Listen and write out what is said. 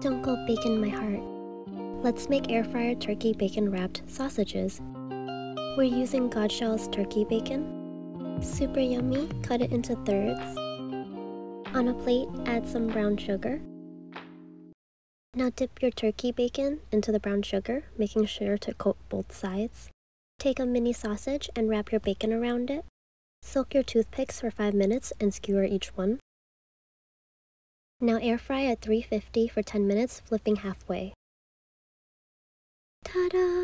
Don't go bacon my heart. Let's make air fryer turkey bacon wrapped sausages. We're using Godshall's turkey bacon. Super yummy, cut it into thirds. On a plate, add some brown sugar. Now dip your turkey bacon into the brown sugar, making sure to coat both sides. Take a mini sausage and wrap your bacon around it. Soak your toothpicks for 5 minutes and skewer each one. Now air fry at 350 for 10 minutes, flipping halfway. Ta-da!